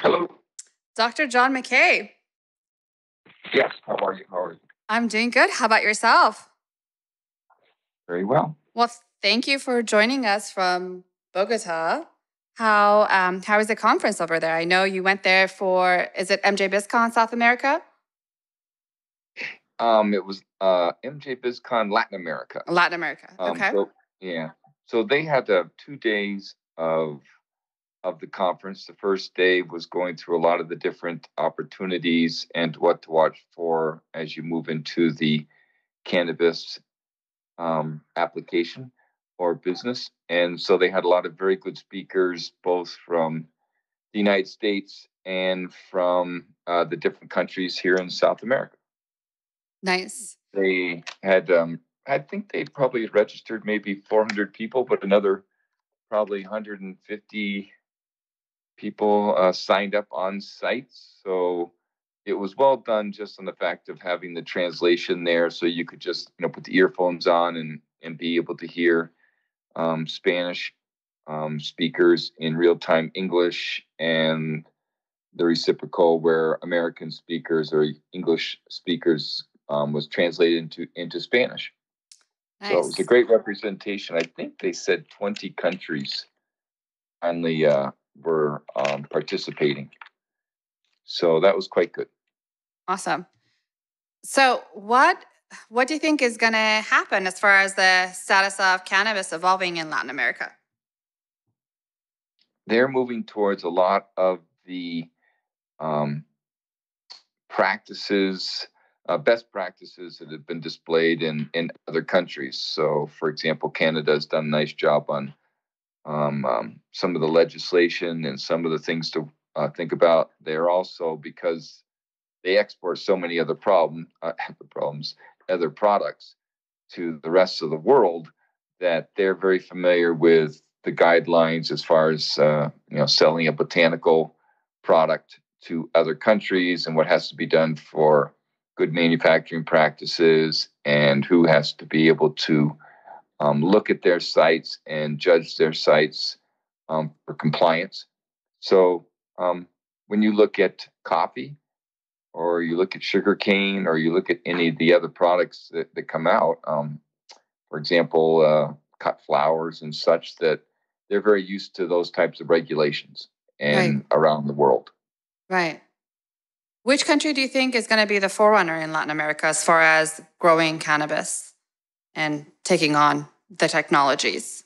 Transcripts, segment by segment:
Hello. Dr. John MacKay. Yes. How are you? How are you? I'm doing good. How about yourself? Very well. Well, thank you for joining us from Bogota. How um, how was the conference over there? I know you went there for is it MJ BizCon South America? Um, it was uh MJ BizCon Latin America. Latin America. Um, okay. So, yeah. So they had uh, two days of of the conference. The first day was going through a lot of the different opportunities and what to watch for as you move into the cannabis um, application or business. And so they had a lot of very good speakers, both from the United States and from uh, the different countries here in South America. nice. They had, um, I think they probably registered maybe 400 people, but another probably 150 people uh, signed up on site. So it was well done just on the fact of having the translation there. So you could just, you know, put the earphones on and, and be able to hear um, Spanish um, speakers in real time English and the reciprocal where American speakers or English speakers um, was translated into, into Spanish. Nice. So it was a great representation. I think they said 20 countries finally uh, were um, participating. So that was quite good. Awesome. So what what do you think is going to happen as far as the status of cannabis evolving in Latin America? They're moving towards a lot of the um, practices, uh, best practices that have been displayed in, in other countries. So, for example, Canada has done a nice job on um, um, some of the legislation and some of the things to uh, think about. They're also because they export so many other problem uh, problems, other products to the rest of the world that they're very familiar with the guidelines as far as uh, you know selling a botanical product to other countries and what has to be done for good manufacturing practices and who has to be able to um, look at their sites and judge their sites um, for compliance. So um, when you look at coffee, or you look at sugar cane, or you look at any of the other products that, that come out, um, for example, uh, cut flowers and such, that they're very used to those types of regulations and around the world. Right. Which country do you think is going to be the forerunner in Latin America as far as growing cannabis and taking on the technologies?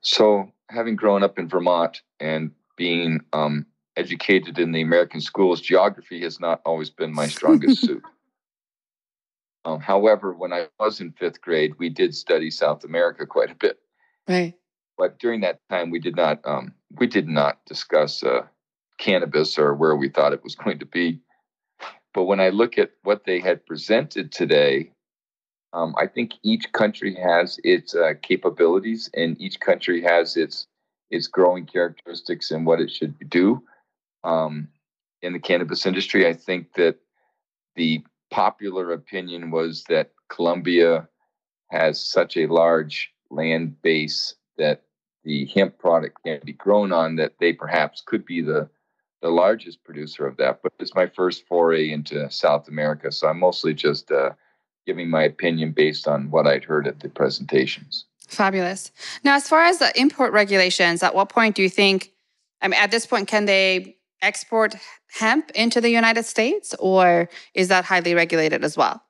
So, having grown up in Vermont and being um, educated in the American schools, geography has not always been my strongest suit. Um, however, when I was in fifth grade, we did study South America quite a bit. Right. But during that time, we did not um, we did not discuss uh, cannabis or where we thought it was going to be. But when I look at what they had presented today, um, I think each country has its uh, capabilities, and each country has its its growing characteristics and what it should do. Um, in the cannabis industry, I think that the popular opinion was that Colombia has such a large land base that the hemp product can be grown on that they perhaps could be the the largest producer of that. But it's my first foray into South America, so I'm mostly just uh, giving my opinion based on what I'd heard at the presentations. Fabulous. Now, as far as the import regulations, at what point do you think, I mean, at this point, can they export hemp into the United States or is that highly regulated as well?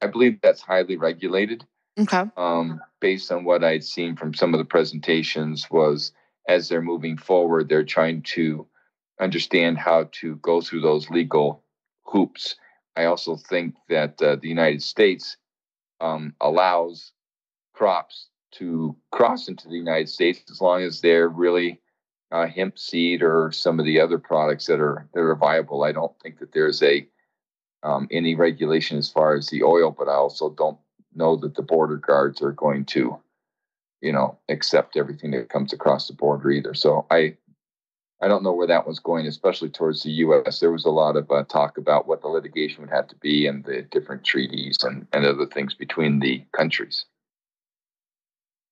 I believe that's highly regulated. Okay. Um, based on what I'd seen from some of the presentations, was as they're moving forward, they're trying to understand how to go through those legal hoops. I also think that uh, the United States um, allows crops to cross into the United States as long as they're really uh, hemp seed or some of the other products that are that are viable. I don't think that there's a um, any regulation as far as the oil, but I also don't know that the border guards are going to, you know, accept everything that comes across the border either. So I I don't know where that was going, especially towards the U.S. There was a lot of uh, talk about what the litigation would have to be and the different treaties and, and other things between the countries.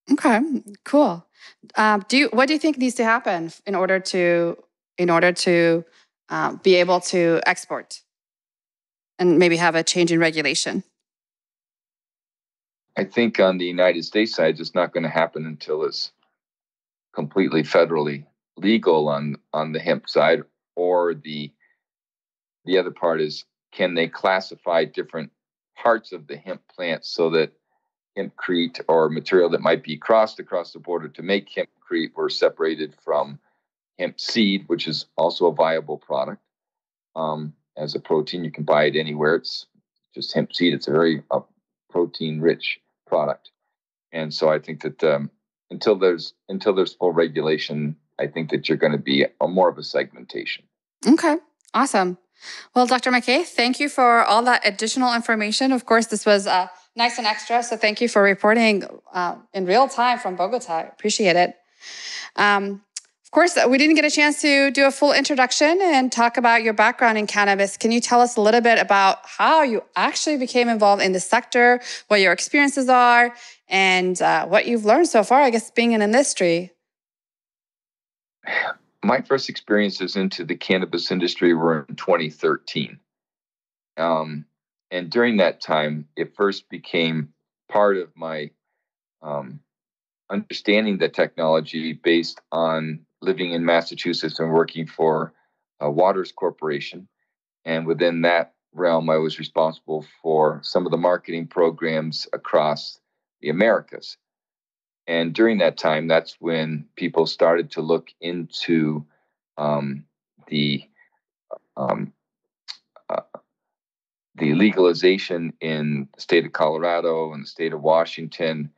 Okay, cool. Um, do you, what do you think needs to happen in order to in order to uh, be able to export and maybe have a change in regulation? I think on the United States side, it's not going to happen until it's completely federally legal on on the hemp side, or the the other part is can they classify different parts of the hemp plant so that hempcrete or material that might be crossed across the border to make hempcrete were separated from hemp seed, which is also a viable product um, as a protein. You can buy it anywhere. It's just hemp seed. It's a very uh, protein rich product, and so I think that um, until there's until there's full regulation, I think that you're going to be a, more of a segmentation. Okay, awesome. Well, Dr. MacKay, thank you for all that additional information. Of course, this was uh, nice and extra, so thank you for reporting uh, in real time from Bogota. Appreciate it. Um, of course, we didn't get a chance to do a full introduction and talk about your background in cannabis. Can you tell us a little bit about how you actually became involved in the sector, what your experiences are, and uh, what you've learned so far, I guess, being in industry? My first experiences into the cannabis industry were in 2013. Um, and during that time, it first became part of my um, understanding the technology based on living in Massachusetts and working for Waters Corporation. And within that realm, I was responsible for some of the marketing programs across the Americas. And during that time, that's when people started to look into um, the um, uh, the legalization in the state of Colorado and the state of Washington.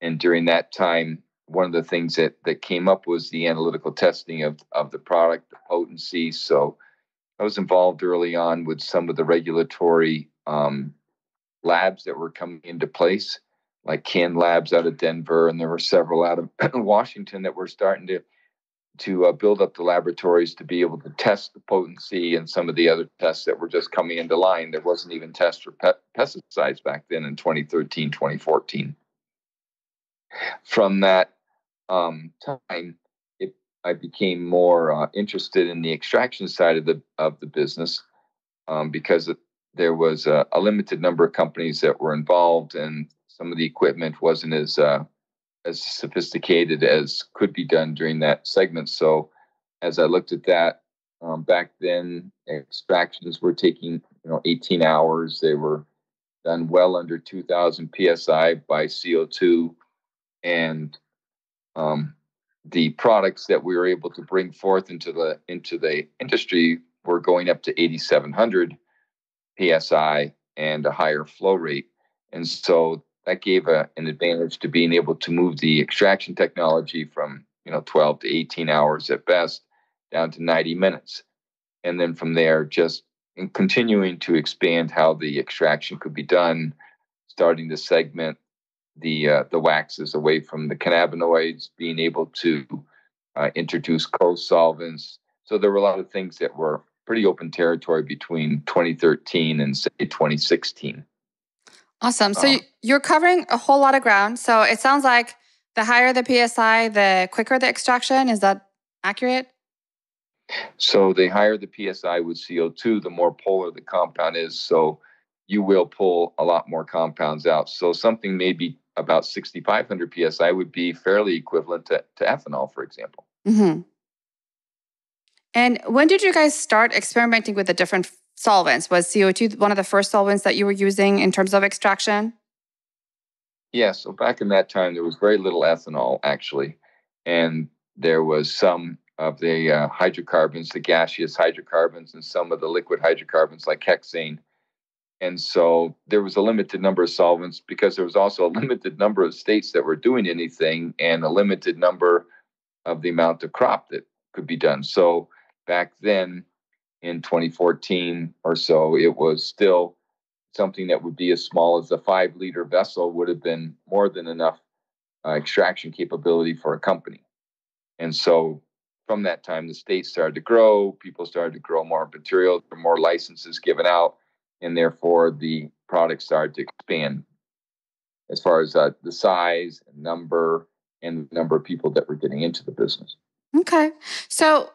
And during that time, one of the things that that came up was the analytical testing of of the product, the potency. So I was involved early on with some of the regulatory um, labs that were coming into place, like CannLabs out of Denver, and there were several out of Washington that were starting to to uh, build up the laboratories to be able to test the potency and some of the other tests that were just coming into line. There wasn't even tests for pe- pesticides back then in 2013, 2014. From that um, time, it, I became more uh, interested in the extraction side of the of the business um, because it, there was a, a, limited number of companies that were involved, and some of the equipment wasn't as uh, as sophisticated as could be done during that segment. So, as I looked at that um, back then, extractions were taking you know 18 hours. They were done well under 2,000 psi by CO2, and um, the products that we were able to bring forth into the into the industry were going up to 8700 psi and a higher flow rate and so that gave a, an advantage to being able to move the extraction technology from you know 12 to 18 hours at best down to 90 minutes and then from there just in continuing to expand how the extraction could be done starting to segment the uh, the waxes away from the cannabinoids, being able to uh, introduce co-solvents. So there were a lot of things that were pretty open territory between 2013 and say 2016. Awesome. So you're covering a whole lot of ground. So it sounds like the higher the psi, the quicker the extraction. Is that accurate? So the higher the psi with CO2, the more polar the compound is. So you will pull a lot more compounds out. So something maybe about 6,500 psi would be fairly equivalent to, to ethanol, for example. Mm-hmm. And when did you guys start experimenting with the different solvents? Was CO2 one of the first solvents that you were using in terms of extraction? Yeah, so back in that time, there was very little ethanol actually, and there was some of the uh, hydrocarbons, the gaseous hydrocarbons, and some of the liquid hydrocarbons like hexane and so there was a limited number of solvents because there was also a limited number of states that were doing anything and a limited number of the amount of crop that could be done. So back then in 2014 or so, it was still something that would be as small as a five liter vessel would have been more than enough uh, extraction capability for a company. And so from that time, the state started to grow, people started to grow more material, more licenses given out and therefore the product started to expand as far as uh, the size and number and the number of people that were getting into the business. Okay. So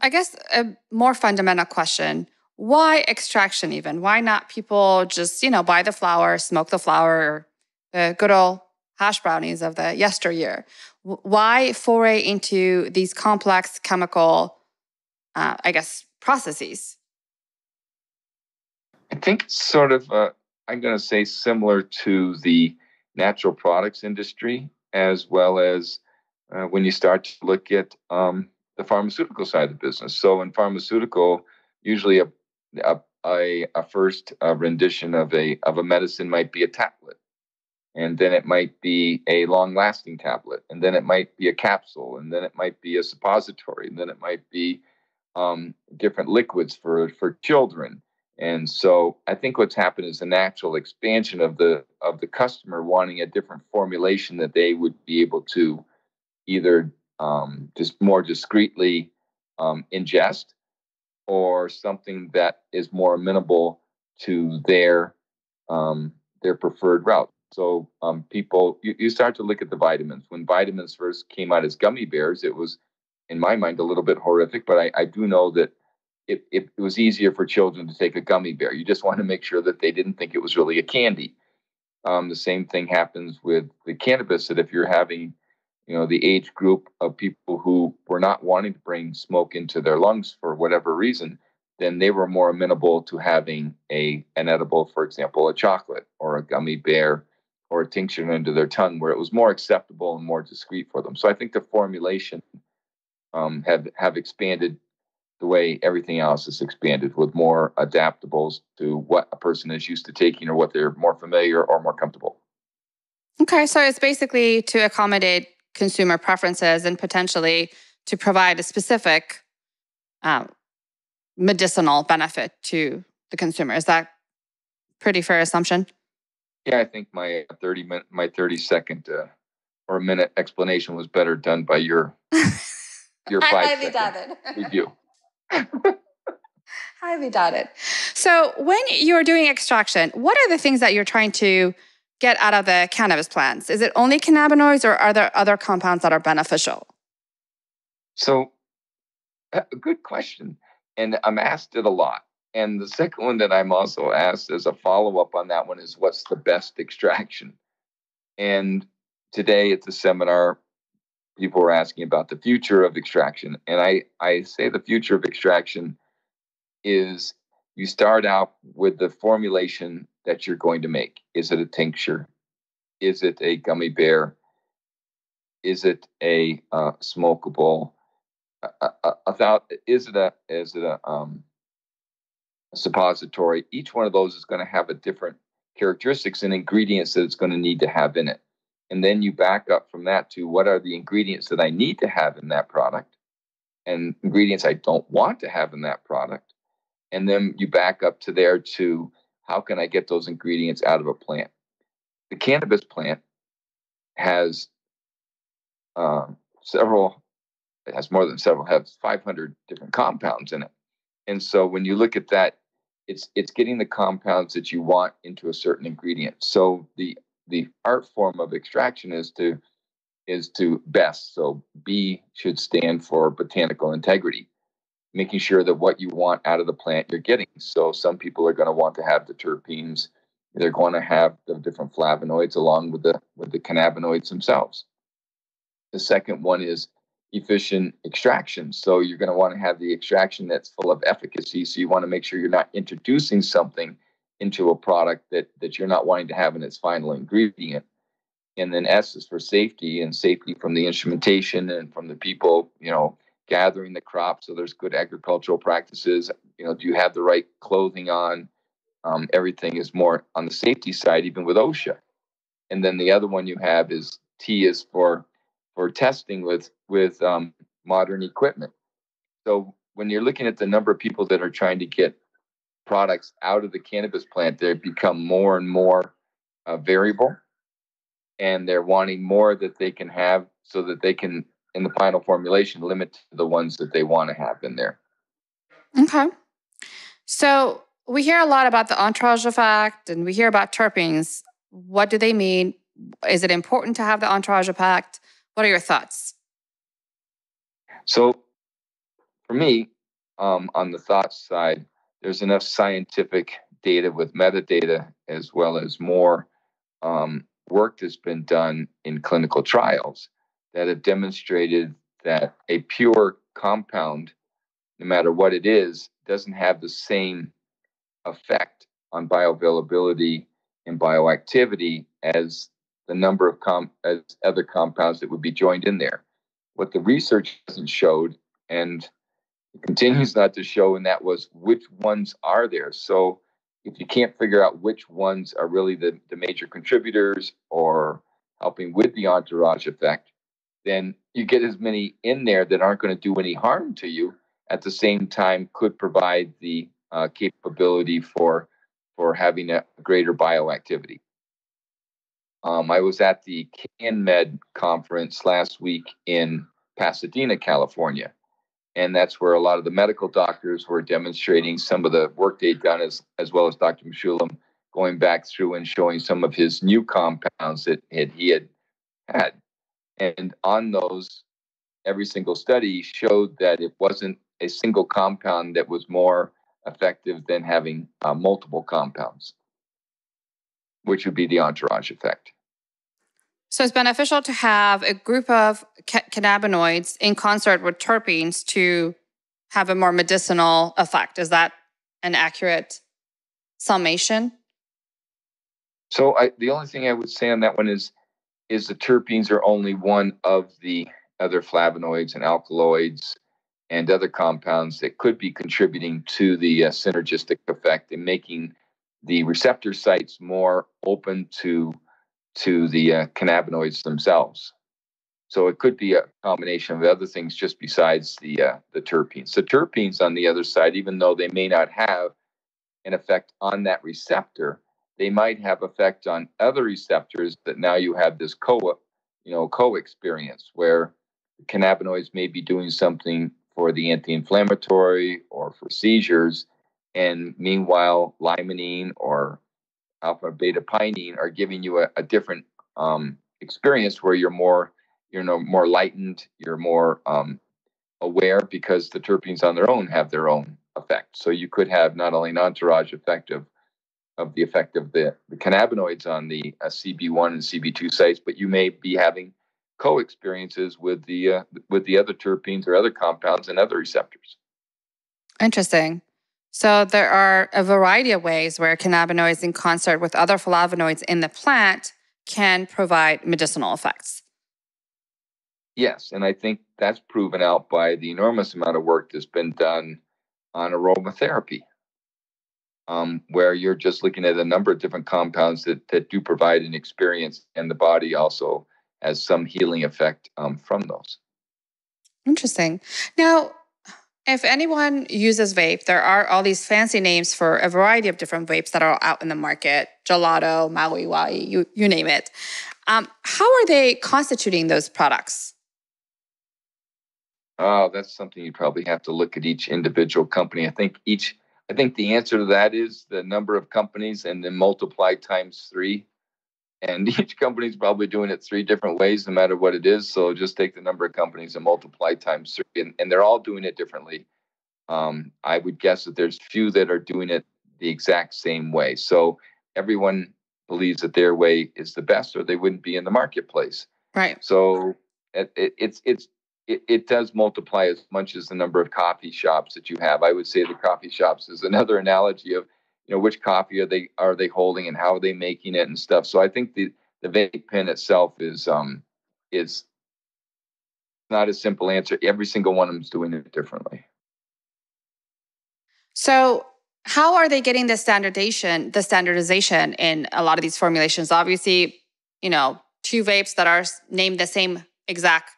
I guess a more fundamental question why extraction even? Why not people just, you know, buy the flower, smoke the flower, the good old hash brownies of the yesteryear? Why foray into these complex chemical, uh, I guess, processes? I think it's sort of, uh, I'm going to say similar to the natural products industry, as well as uh, when you start to look at um, the pharmaceutical side of the business. So in pharmaceutical, usually a a, a, first uh, rendition of a of a medicine might be a tablet, and then it might be a long lasting tablet, and then it might be a capsule, and then it might be a suppository, and then it might be um, different liquids for for children. And so I think what's happened is a natural expansion of the of the customer wanting a different formulation that they would be able to either um, just more discreetly um, ingest or something that is more amenable to their um, their preferred route. So um, people, you, you start to look at the vitamins. When vitamins first came out as gummy bears, it was, in my mind, a little bit horrific. But I, I do know that it, it, it was easier for children to take a gummy bear. You just want to make sure that they didn't think it was really a candy. Um, the same thing happens with the cannabis. That if you're having you know the age group of people who were not wanting to bring smoke into their lungs for whatever reason then they were more amenable to having a an edible for example a chocolate or a gummy bear or a tincture into their tongue where it was more acceptable and more discreet for them. So i think the formulation um, have have expanded the way everything else is expanded with more adaptables to what a person is used to taking or what they're more familiar or more comfortable. Okay so it's basically to accommodate consumer preferences and potentially to provide a specific um, medicinal benefit to the consumer. Is that pretty fair assumption? Yeah, I think my 30 minute, my 30 second uh, or minute explanation was better done by your your five second review. Highly doubt it. So, when you're doing extraction, what are the things that you're trying to get out of the cannabis plants? Is it only cannabinoids or are there other compounds that are beneficial? So, a good question. And I'm asked it a lot. And the second one that I'm also asked as a follow up on that one is what's the best extraction? And today at the seminar, people were asking about the future of extraction. And I, I say the future of extraction is you start out with the formulation that you're going to make. Is it a tincture? Is it a gummy bear? Is it a uh, smokable? Is it a is it a, um, a suppository? Each one of those is going to have a different characteristics and ingredients that it's going to need to have in it. And then you back up from that to what are the ingredients that I need to have in that product and ingredients I don't want to have in that product. And then you back up to there to how can I get those ingredients out of a plant? The cannabis plant has uh, several, it has more than several, has 500 different compounds in it. And so when you look at that, it's it's getting the compounds that you want into a certain ingredient. So the the art form of extraction is to is to best. So B should stand for botanical integrity making sure that what you want out of the plant you're getting. So some people are going to want to have the terpenes. They're going to have the different flavonoids along with the with the cannabinoids themselves. The second one is efficient extraction. So you're going to want to have the extraction that's full of efficacy. So you want to make sure you're not introducing something into a product that that you're not wanting to have in its final ingredient. And then S is for safety and safety from the instrumentation and from the people, you know, gathering the crop so there's good agricultural practices. You know do you have the right clothing on? Um, everything is more on the safety side even with osha. And then the other one you have is t is for for testing with with um, modern equipment. So when you're looking at the number of people that are trying to get products out of the cannabis plant they become more and more uh, variable. And they're wanting more that they can have so that they can in the final formulation limit to the ones that they want to have in there. Okay. So we hear a lot about the entourage effect and we hear about terpenes. What do they mean? Is it important to have the entourage effect? What are your thoughts? So, for me, um, on the thoughts side, there's enough scientific data with metadata as well as more um, work that's been done in clinical trials that have demonstrated that a pure compound, no matter what it is, doesn't have the same effect on bioavailability and bioactivity as the number of com- as other compounds that would be joined in there. What the research hasn't showed, and continues not to show, and that was which ones are there. So if you can't figure out which ones are really the, the major contributors or helping with the entourage effect, then you get as many in there that aren't going to do any harm to you. At the same time, could provide the uh, capability for for having a greater bioactivity. Um, I was at the CannMed conference last week in Pasadena, California, and that's where a lot of the medical doctors were demonstrating some of the work they'd done, as as well as Dr. Mechoulam, going back through and showing some of his new compounds that had, he had had. And on those, every single study showed that it wasn't a single compound that was more effective than having uh, multiple compounds, which would be the entourage effect. So it's beneficial to have a group of ca- cannabinoids in concert with terpenes to have a more medicinal effect. Is that an accurate summation? So I, the only thing I would say on that one is is the terpenes are only one of the other flavonoids and alkaloids and other compounds that could be contributing to the uh, synergistic effect and making the receptor sites more open to to the uh, cannabinoids themselves. So it could be a combination of other things just besides the uh, the terpenes. The terpenes on the other side, even though they may not have an effect on that receptor, they might have effect on other receptors that now you have this co you know co-experience where cannabinoids may be doing something for the anti-inflammatory or for seizures and meanwhile limonene or alpha beta pinene are giving you a, a different um, experience where you're more you know more lightened you're more um, aware because the terpenes on their own have their own effect. So you could have not only an entourage effect of, of the effect of the, the cannabinoids on the uh, cb1 and cb2 sites but you may be having co-experiences with the uh, with the other terpenes or other compounds and other receptors. Interesting. So there are a variety of ways where cannabinoids in concert with other flavonoids in the plant can provide medicinal effects. Yes, and I think that's proven out by the enormous amount of work that's been done on aromatherapy, um, where you're just looking at a number of different compounds that, that do provide an experience, and the body also has some healing effect um, from those. Interesting. Now, if anyone uses vape, there are all these fancy names for a variety of different vapes that are out in the market gelato, Maui Wai, you, you name it. Um, how are they constituting those products? Oh, that's something you probably have to look at each individual company. I think each, I think the answer to that is the number of companies and then multiply times three. And each company is probably doing it three different ways no matter what it is. So just take the number of companies and multiply times three and, and they're all doing it differently. Um, i would guess that there's few that are doing it the exact same way. So everyone believes that their way is the best or they wouldn't be in the marketplace. Right. So it, it, it's it's it, it does multiply as much as the number of coffee shops that you have. I would say the coffee shops is another analogy of you know which coffee are they are they holding and how are they making it and stuff. So i think the the vape pen itself is um is not a simple answer. Every single one of them is doing it differently. So how are they getting the standardization the standardization in a lot of these formulations? Obviously you know two vapes that are named the same exact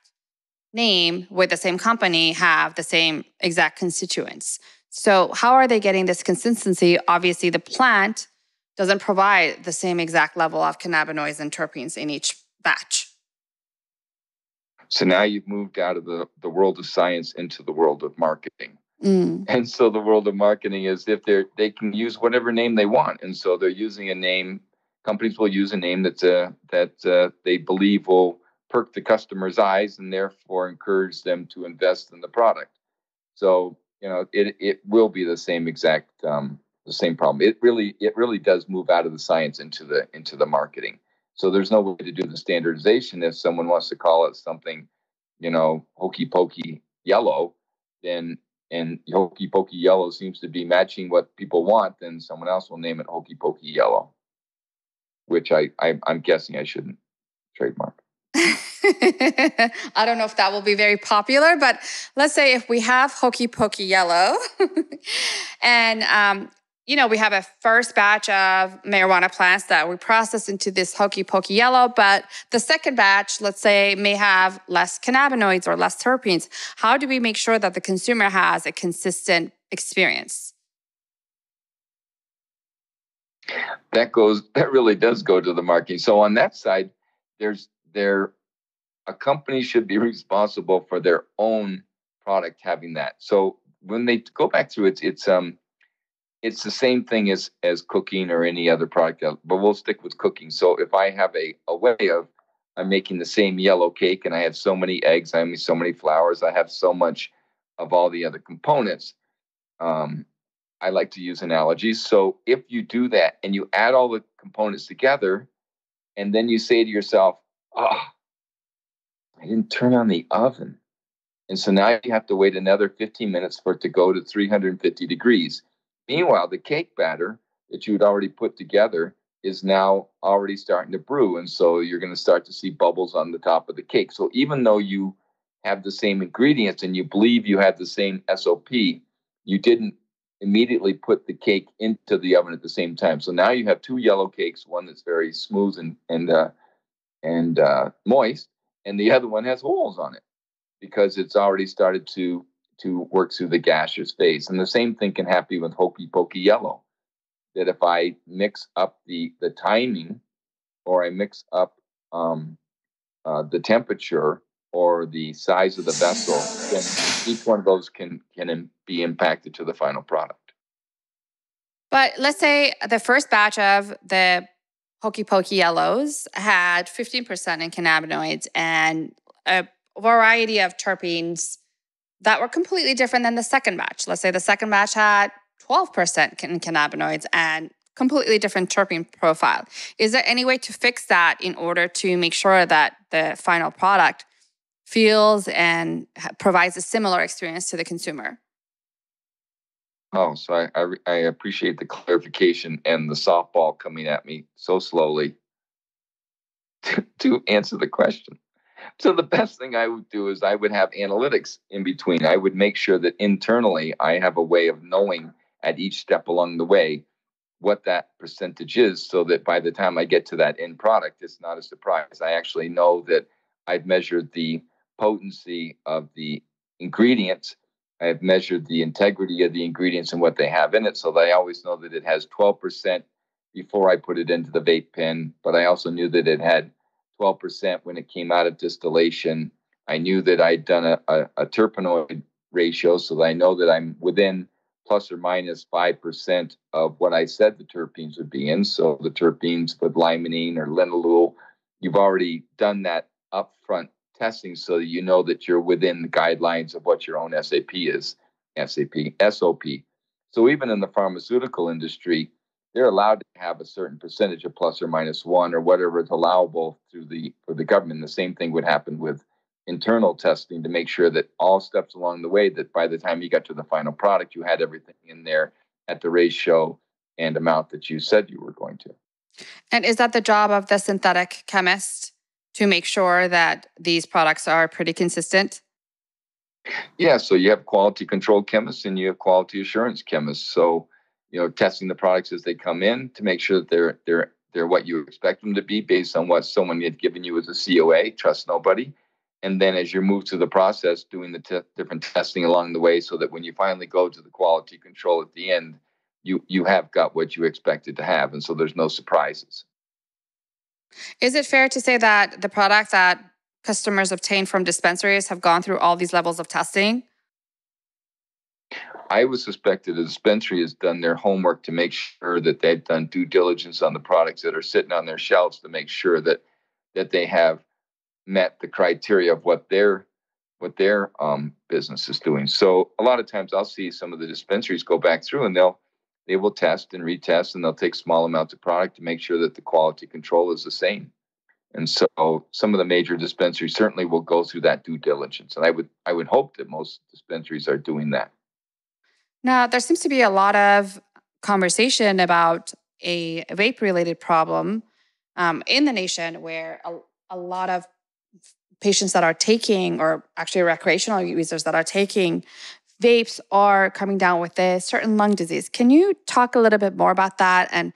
name with the same company have the same exact constituents so, how are they getting this consistency? Obviously, the plant doesn't provide the same exact level of cannabinoids and terpenes in each batch. So now you've moved out of the, the world of science into the world of marketing. Mm. And so the world of marketing is if they're they can use whatever name they want. And so they're using a name, companies will use a name that's uh, that uh, they believe will perk the customer's eyes and therefore encourage them to invest in the product. So you know it it will be the same exact um, the same problem. It really it really does move out of the science into the into the marketing. So there's no way to do the standardization. If someone wants to call it something, you know, hokey pokey yellow, then and hokey pokey yellow seems to be matching what people want, then someone else will name it hokey pokey yellow, which I, I I'm guessing I shouldn't trademark. I don't know if that will be very popular, but let's say if we have Hokey Pokey Yellow and um, you know, we have a first batch of marijuana plants that we process into this hokey pokey yellow, but the second batch, let's say, may have less cannabinoids or less terpenes. How do we make sure that the consumer has a consistent experience? That goes, that really does go to the marketing. So on that side, there's there a company should be responsible for their own product having that. So when they go back through it, it's um it's the same thing as as cooking or any other product, but we'll stick with cooking. So if I have a, a way of I'm making the same yellow cake and I have so many eggs, I have so many flours I have so much of all the other components. Um, I like to use analogies. So if you do that and you add all the components together, and then you say to yourself, "Oh, I didn't turn on the oven," and so now you have to wait another 15 minutes for it to go to 350 degrees Meanwhile, the cake batter that you had already put together is now already starting to brew. And so you're going to start to see bubbles on the top of the cake. So even though you have the same ingredients and you believe you have the same SOP, you didn't immediately put the cake into the oven at the same time. So now you have two yellow cakes, one that's very smooth and and uh, and uh, moist, and the other one has holes on it because it's already started to to work through the gaseous phase. And the same thing can happen with hokey pokey yellow. That if I mix up the the timing, or I mix up um, uh, the temperature or the size of the vessel, then each one of those can can be impacted to the final product. But let's say the first batch of the hokey pokey yellows had 15% in cannabinoids and a variety of terpenes that were completely different than the second batch. Let's say the second batch had 12% in cannabinoids and completely different terpene profile. Is there any way to fix that in order to make sure that the final product feels and provides a similar experience to the consumer? Oh, so I, I, I appreciate the clarification and the softball coming at me so slowly to, to answer the question so the best thing I would do is I would have analytics in between. I would make sure that internally I have a way of knowing at each step along the way what that percentage is so that by the time I get to that end product, it's not a surprise. I actually know that I've measured the potency of the ingredients. I've measured the integrity of the ingredients and what they have in it so that I always know that it has 12% before I put it into the vape pen. But I also knew that it had 12% when it came out of distillation. I knew that I'd done a, a, a terpenoid ratio, so that I know that I'm within plus or minus 5% of what I said the terpenes would be in. So the terpenes with limonene or linalool, you've already done that upfront testing so that you know that you're within the guidelines of what your own SAP is, SAP, SOP. So even in the pharmaceutical industry, they're allowed to have a certain percentage of plus or minus one or whatever is allowable through the for the government. The same thing would happen with internal testing to make sure that all steps along the way that by the time you got to the final product you had everything in there at the ratio and amount that you said you were going to. And is that the job of the synthetic chemist to make sure that these products are pretty consistent? Yeah, so you have quality control chemists and you have quality assurance chemists. So you know, testing the products as they come in to make sure that they're they're they're what you expect them to be based on what someone had given you as a COA. Trust nobody. And then as you move through the process, doing the different testing along the way, so that when you finally go to the quality control at the end, you you have got what you expected to have, and so there's no surprises. Is it fair to say that the products that customers obtain from dispensaries have gone through all these levels of testing? I would suspect that the dispensary has done their homework to make sure that they've done due diligence on the products that are sitting on their shelves to make sure that that they have met the criteria of what their what their um, business is doing. So a lot of times I'll see some of the dispensaries go back through and they'll they will test and retest and they'll take small amounts of product to make sure that the quality control is the same. And so some of the major dispensaries certainly will go through that due diligence. And I would I would hope that most dispensaries are doing that. Now there seems to be a lot of conversation about a vape related problem um, in the nation where a, a lot of patients that are taking, or actually recreational users that are taking vapes are coming down with a certain lung disease. Can you talk a little bit more about that? And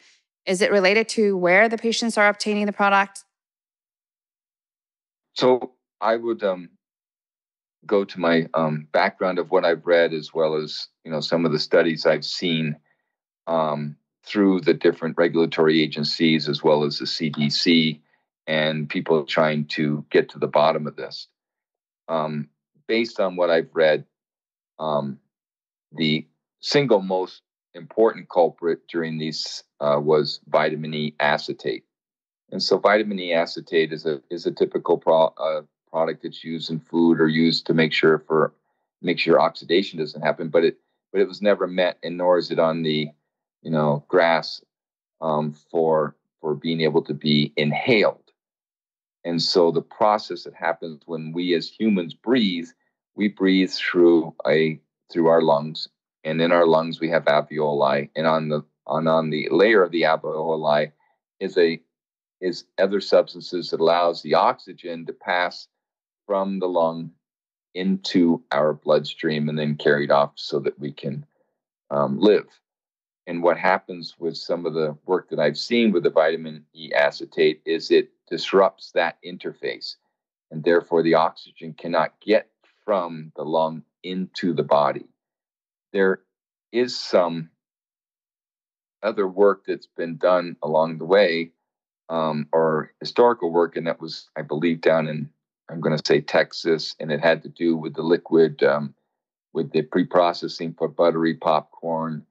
is it related to where the patients are obtaining the product? So I would um, go to my um, background of what I've read, as well as you know some of the studies I've seen um, through the different regulatory agencies, as well as the CDC, and people trying to get to the bottom of this. Um, based on what I've read, um, the single most important culprit during these uh, was vitamin E acetate. And so, vitamin E acetate is a is a typical pro, uh, product that's used in food or used to make sure for make sure oxidation doesn't happen. But it but it was never met, and nor is it on the you know GRAS um, for for being able to be inhaled. And so the process that happens when we as humans breathe, we breathe through a through our lungs, and in our lungs we have alveoli, and on the on on the layer of the alveoli is a is other substances that allows the oxygen to pass from the lung into our bloodstream and then carried off so that we can um, live. And what happens with some of the work that I've seen with the vitamin E acetate is it disrupts that interface. And therefore, the oxygen cannot get from the lung into the body. There is some other work that's been done along the way, um, or historical work, and that was, I believe, down in, I'm going to say Texas, and it had to do with the liquid, um, with the pre processing for buttery popcorn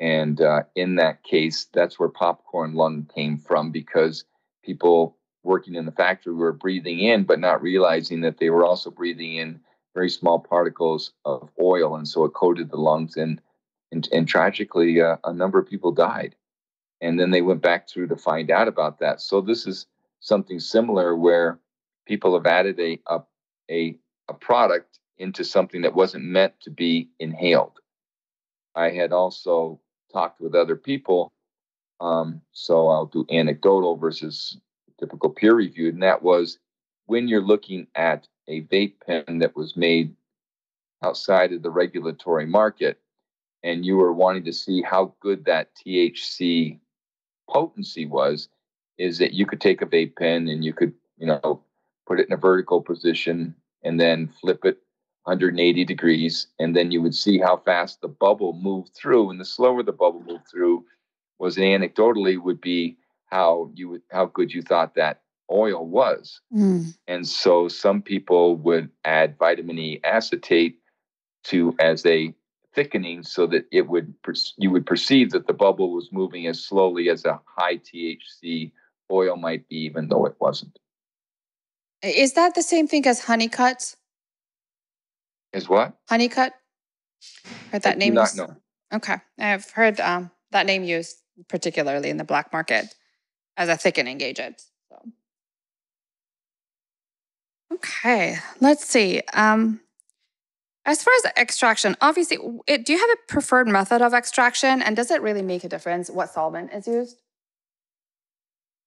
and uh, in that case, that's where popcorn lung came from because people working in the factory were breathing in, but not realizing that they were also breathing in very small particles of oil. And so it coated the lungs. And, and, and tragically, uh, a number of people died. And then they went back through to find out about that. So this is something similar where people have added a, a, a, a product into something that wasn't meant to be inhaled. I had also talked with other people. Um, so I'll do anecdotal versus typical peer reviewed. And that was when you're looking at a vape pen that was made outside of the regulatory market and you were wanting to see how good that THC potency was, is that you could take a vape pen and you could, you know, put it in a vertical position and then flip it 180 degrees, and then you would see how fast the bubble moved through. And the slower the bubble moved through was anecdotally would be how you how good you thought that oil was. Mm. And so some people would add vitamin E acetate to as a thickening so that it would you would perceive that the bubble was moving as slowly as a high THC oil might be even though it wasn't. Is that the same thing as Honey Cut? Is what? Honey Cut? Heard that I name? not know. Okay. I've heard um, that name used particularly in the black market as a thickening agent. So. Okay, let's see. Um, as far as extraction, obviously, it, do you have a preferred method of extraction, and does it really make a difference what solvent is used?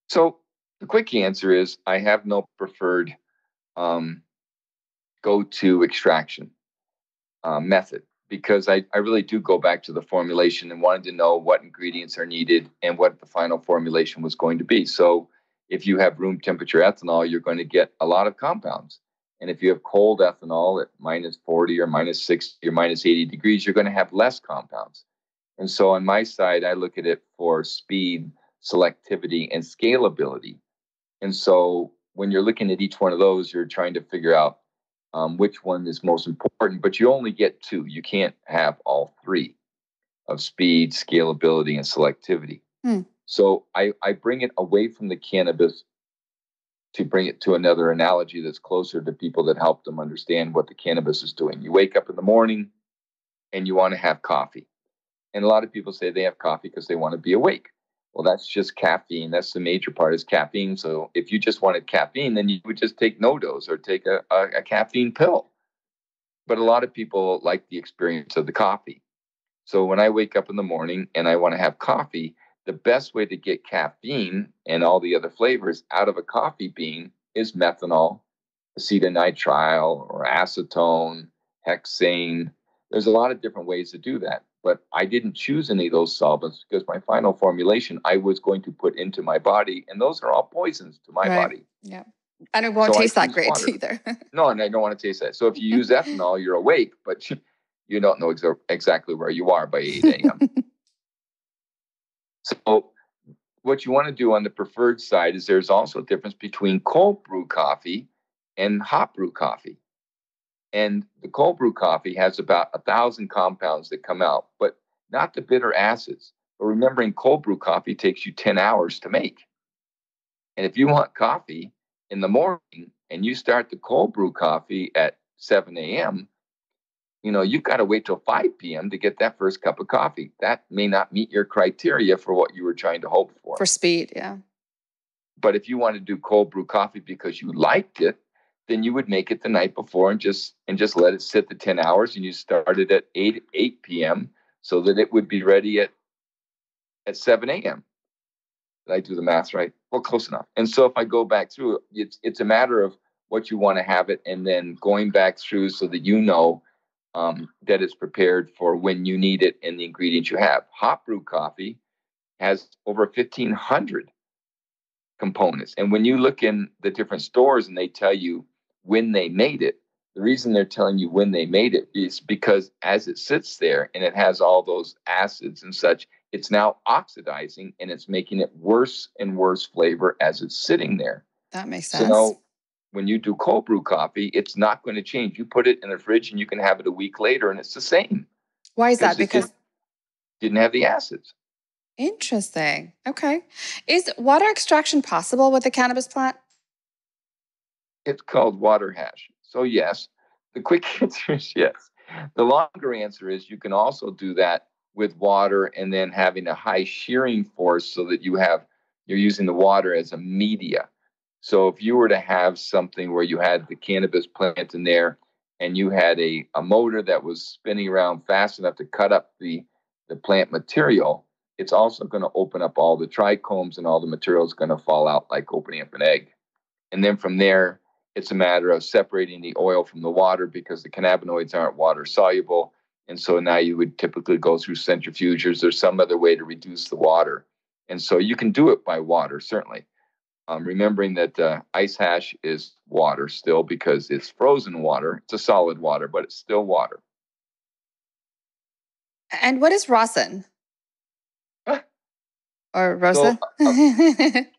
So the quick answer is I have no preferred um, go-to extraction uh, method because I, I really do go back to the formulation and wanted to know what ingredients are needed and what the final formulation was going to be. So if you have room temperature ethanol, you're going to get a lot of compounds. And if you have cold ethanol at minus 40 or minus 60 or minus 80 degrees, you're going to have less compounds. And so on my side, I look at it for speed, selectivity, and scalability. And so when you're looking at each one of those, you're trying to figure out um, which one is most important, but you only get two. You can't have all three of speed, scalability, and selectivity. Hmm. So I, I bring it away from the cannabis to bring it to another analogy that's closer to people that help them understand what the cannabis is doing. You wake up in the morning and you want to have coffee. And a lot of people say they have coffee because they want to be awake. Well, that's just caffeine. That's the major part is caffeine. So if you just wanted caffeine, then you would just take NoDoz or take a, a, a caffeine pill. But a lot of people like the experience of the coffee. So when I wake up in the morning and I want to have coffee, the best way to get caffeine and all the other flavors out of a coffee bean is methanol, acetonitrile, or acetone, hexane. There's a lot of different ways to do that but I didn't choose any of those solvents because my final formulation I was going to put into my body, and those are all poisons to my Right. body. Yeah. And it won't So taste that great water. either. No, and I don't want to taste that. So if you use ethanol, you're awake, but you, don't know exa- exactly where you are by 8 a.m. so what you want to do on the preferred side is there's also a difference between cold brew coffee and hot brew coffee. And the cold brew coffee has about a thousand compounds that come out, but not the bitter acids. But remembering cold brew coffee takes you 10 hours to make. And if you want coffee in the morning and you start the cold brew coffee at 7 a.m., you know, you've got to wait till 5 p.m. to get that first cup of coffee. That may not meet your criteria for what you were trying to hope for. For speed, yeah. But if you want to do cold brew coffee because you liked it, then you would make it the night before and just and just let it sit the 10 hours and you started at 8 8 p.m. so that it would be ready at at 7 a.m. Did I do the math right? Well, close enough. And so if I go back through, it's it's a matter of what you want to have it and then going back through so that you know um, that it's prepared for when you need it and the ingredients you have. Hot brew coffee has over 1,500 components. And when you look in the different stores and they tell you when they made it, the reason they're telling you when they made it is because as it sits there and it has all those acids and such, it's now oxidizing and it's making it worse and worse flavor as it's sitting there. That makes So sense. now, when you do cold brew coffee, it's not going to change. You put it in the fridge and you can have it a week later and it's the same. Why is that? Because didn't- didn't have the acids. interesting. Okay. Is water extraction possible with the cannabis plant? It's called water hash. So yes, the quick answer is yes. The longer answer is you can also do that with water and then having a high shearing force so that you have you're using the water as a media. So if you were to have something where you had the cannabis plant in there and you had a, a motor that was spinning around fast enough to cut up the, the plant material, it's also going to open up all the trichomes and all the material is going to fall out like opening up an egg. And then from there, it's a matter of separating the oil from the water because the cannabinoids aren't water soluble. And so now you would typically go through centrifuges or some other way to reduce the water. And so you can do it by water, certainly. Um, remembering that uh, ice hash is water still because it's frozen water. It's a solid water, but it's still water. And what is rosin? Huh? Or rosa?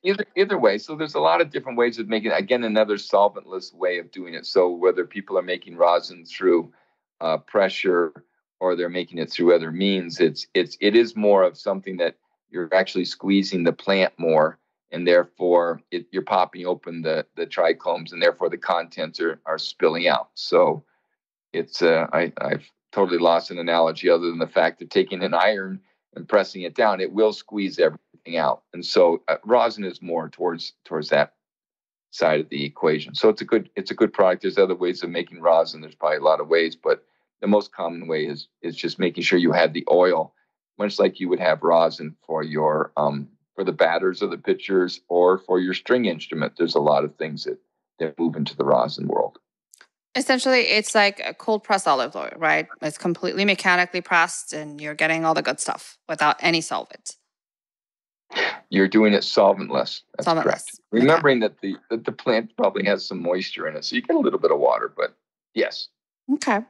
Either either way, so there's a lot of different ways of making. Again, another solventless way of doing it. So whether people are making rosin through uh, pressure or they're making it through other means, it's it's it is more of something that you're actually squeezing the plant more, and therefore it, you're popping open the the trichomes, and therefore the contents are are spilling out. So it's uh, I I've totally lost an analogy other than the fact that taking an iron and pressing it down, it will squeeze everything out. And so uh, rosin is more towards towards that side of the equation. So it's a good it's a good product. There's other ways of making rosin. There's probably a lot of ways, but the most common way is is just making sure you have the oil, much like you would have rosin for your um for the batters of the pitchers or for your string instrument. There's a lot of things that that move into the rosin world. Essentially, it's like a cold pressed olive oil, right? It's completely mechanically pressed and you're getting all the good stuff without any solvent. You're doing it solventless. That's Solventless. correct. Okay. Remembering that the that the plant probably has some moisture in it, so you get a little bit of water, but yes. Okay.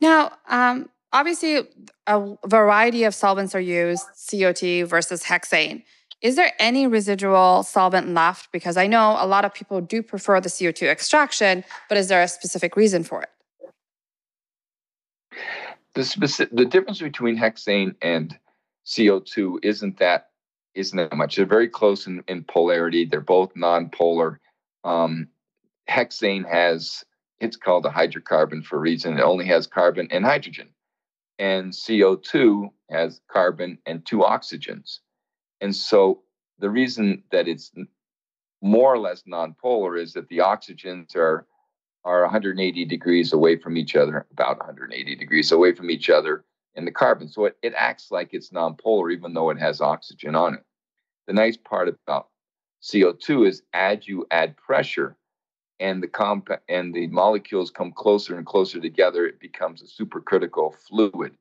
Now, um, obviously, a variety of solvents are used, CO2 versus hexane. Is there any residual solvent left? Because I know a lot of people do prefer the CO2 extraction, but is there a specific reason for it? the specific the difference between hexane and CO2 isn't that isn't that much. They're very close in, in polarity. They're both non-polar. Um, hexane has it's called a hydrocarbon for a reason. It only has carbon and hydrogen, and CO2 has carbon and two oxygens. And so the reason that it's more or less nonpolar is that the oxygens are are 180 degrees away from each other, about 180 degrees away from each other in the carbon. So it, it acts like it's nonpolar, even though it has oxygen on it. The nice part about CO2 is as you add pressure and the comp and the molecules come closer and closer together, it becomes a supercritical fluid.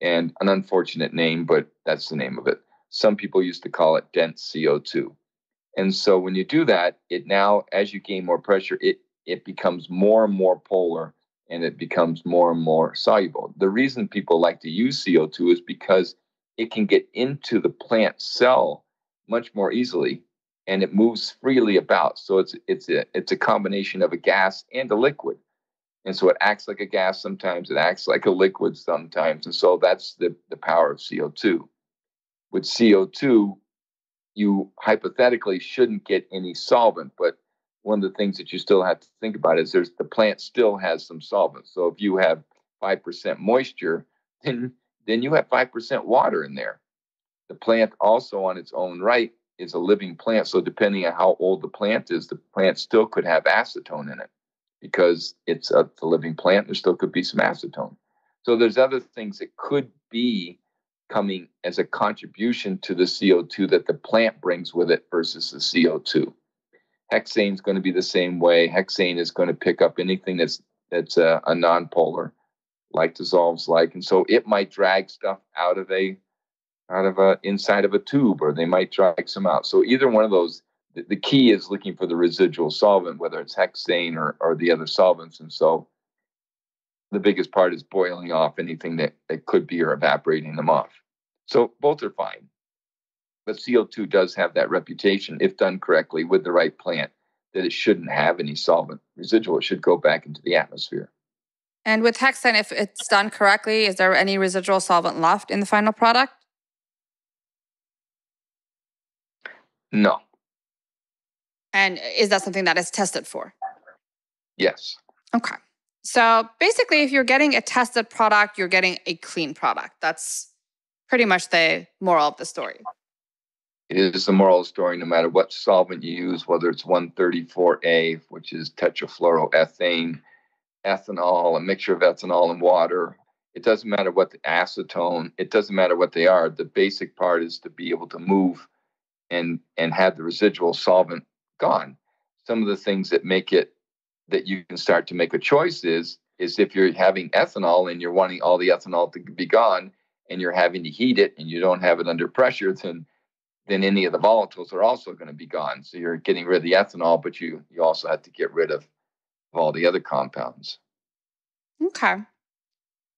And an unfortunate name, but that's the name of it. Some people used to call it dense CO2. And so when you do that, it now, as you gain more pressure, it it becomes more and more polar and it becomes more and more soluble. The reason people like to use CO2 is because it can get into the plant cell much more easily and it moves freely about. So it's it's a it's a combination of a gas and a liquid. And so it acts like a gas sometimes, it acts like a liquid sometimes. And so that's the, the power of CO2. With CO2, you hypothetically shouldn't get any solvent, but one of the things that you still have to think about is there's the plant still has some solvent. So if you have 5% moisture, then then you have 5% water in there. The plant also on its own right is a living plant. So depending on how old the plant is, the plant still could have acetone in it because it's a, a living plant. There still could be some acetone. So there's other things that could be coming as a contribution to the CO2 that the plant brings with it versus the CO2. Hexane is going to be the same way. Hexane is going to pick up anything that's that's a, a nonpolar, like dissolves like, and so it might drag stuff out of a out of a inside of a tube, or they might drag some out. So either one of those. The, the key is looking for the residual solvent, whether it's hexane or or the other solvents, and so the biggest part is boiling off anything that, that could be or evaporating them off. So both are fine. But CO2 does have that reputation, if done correctly with the right plant, that it shouldn't have any solvent residual. It should go back into the atmosphere. And with hexane, if it's done correctly, is there any residual solvent left in the final product? No. And is that something that is tested for? Yes. Okay. So basically, if you're getting a tested product, you're getting a clean product. That's pretty much the moral of the story. It is the moral of the story no matter what solvent you use, whether it's 134A, which is tetrafluoroethane, ethanol, a mixture of ethanol and water. It doesn't matter what the acetone, it doesn't matter what they are. The basic part is to be able to move and and have the residual solvent gone. Some of the things that make it that you can start to make a choice is is if you're having ethanol and you're wanting all the ethanol to be gone and you're having to heat it and you don't have it under pressure, then then any of the volatiles are also going to be gone. So you're getting rid of the ethanol, but you you also have to get rid of, of all the other compounds. Okay.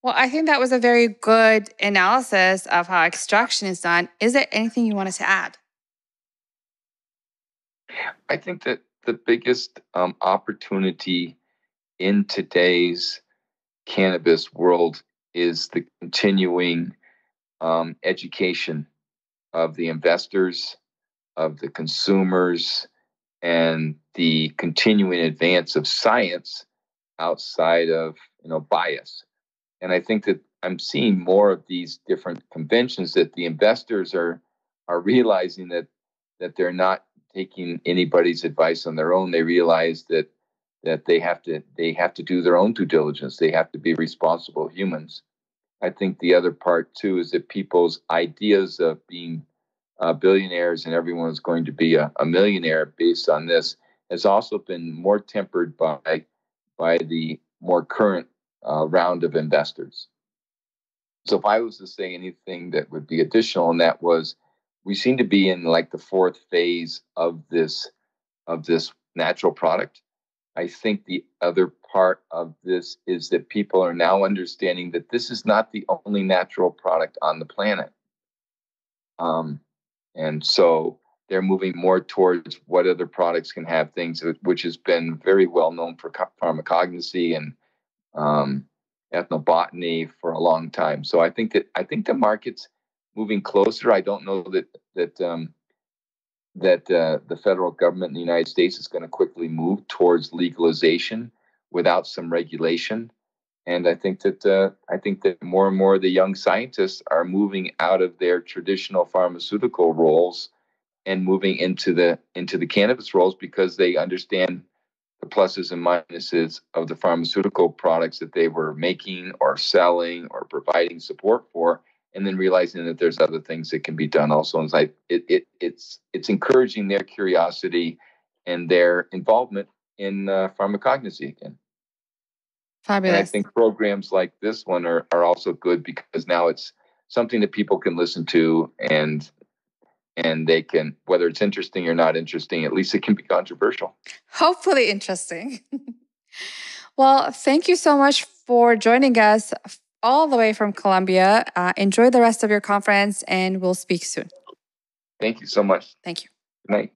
Well, I think that was a very good analysis of how extraction is done. Is there anything you wanted to add? I think that the biggest um, opportunity in today's cannabis world is the continuing um, education of the investors, of the consumers, and the continuing advance of science outside of you know bias. And I think that I'm seeing more of these different conventions that the investors are are realizing that that they're not taking anybody's advice on their own. They realize that that they have to they have to do their own due diligence. They have to be responsible humans. I think the other part too is that people's ideas of being uh, billionaires and everyone's going to be a, a, millionaire based on this has also been more tempered by by the more current uh, round of investors. So if I was to say anything that would be additional, and that was we seem to be in like the fourth phase of this of this natural product. I think the other part of this is that people are now understanding that this is not the only natural product on the planet. Um, and so they're moving more towards what other products can have things, which has been very well known for pharmacognosy and um, ethnobotany for a long time. So I think that I think the market's moving closer. I don't know that that um, that uh, the federal government in the United States is going to quickly move towards legalization without some regulation. And I think that uh, I think that more and more of the young scientists are moving out of their traditional pharmaceutical roles and moving into the into the cannabis roles because they understand the pluses and minuses of the pharmaceutical products that they were making or selling or providing support for and then realizing that there's other things that can be done also and it's like it, it it's it's encouraging their curiosity and their involvement in uh, pharmacognosy again. Fabulous and i think programs like this one are, are also good because now it's something that people can listen to and and they can whether it's interesting or not interesting at least it can be controversial. Hopefully interesting. Well thank you so much for joining us all the way from colombia. Uh, enjoy the rest of your conference and we'll speak soon. Thank you so much. Thank you. Good night